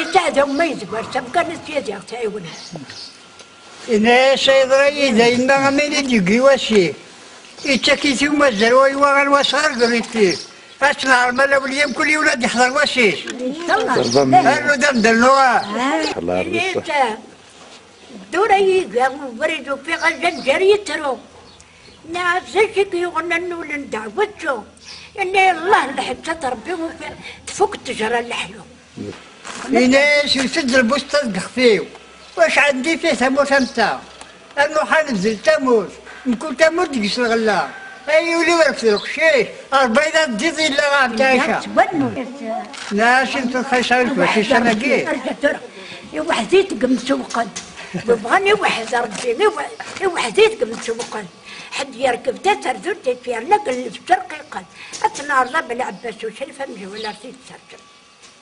إني تعدوا ما يزبر تعيونها إنا دايما غمين يجي واسي يتكي ثم الزروي وغن وصار قريتي أسمع الملا كل يولد يحضر واسيس إن الله يرضى يجا وبريدو في غزل جريترو ناس زيك يغننوا لندعوتو إني الله لحتى تربي تفك تجرى اللحلو إنا سيسد البوسطة تخفيو. واش عندي فيه تموت أمتا أنو حنزل تموت نكون تموت ديس الغلا. أي ولي ورك في القشيش أربعين ديز إلا غابتاشا تبنوا ناس انت الخيشة الكوشي سنة جي وحديت قم سوقا وبغاني واحد ربي وحديت قم سوقا حد يركب تسر ذرت في لك اللي في شرقيقا أتنار ضب العباس وشريفة مجهولة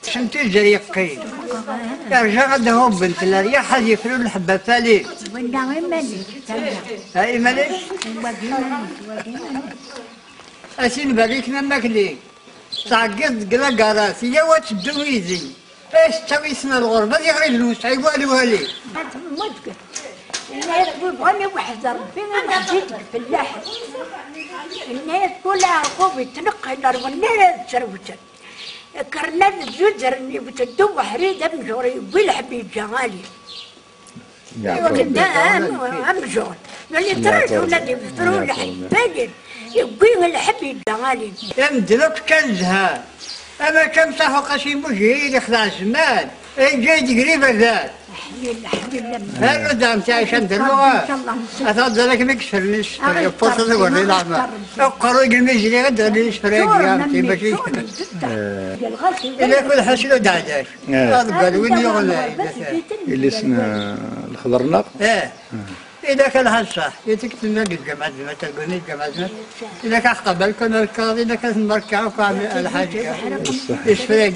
شمتي الجريقين يرجع عندهم بنت لا يا حد يفرو الحبة ثالي وإنا ماني هاي ماليش أسين بالك نمك لي تعقد قلا قارات يا وتدو يزي إيش تسوي سنة الغربة؟ دي غير عيوالي والي مشكل الناس بغاني واحد ربي وحديت في اللحم الناس كلها ركوب يتنقى النار والناس تسروتن كرنال الزوجر اللي بتدو حريد امجوري بالحبي جغالي كنا امجور اللي ترى ولادي بيفطروا الحباجن يبين الحبي جغالي يمدلك كنزها. أما كم صحو قسيم وجهي يخلع الزمان إيه جاي قريبة ذات هل دام تعيش عند اللغة؟ إن شاء الله. أفضل لك مكسر تربية، ولا أغير العمى. أقروا المجري غدا نسفر قيامتي ماشي إلا كل حسن دعداش. هذا قال وين يغلى؟ اللي اسمه الخضرناق؟ إيه. إذا كان هالصح الجامعة ما تلقوني الجامعة إذا كان قبل كنا القاضي إذا كان مركع وقام الحاجة إيش فرق؟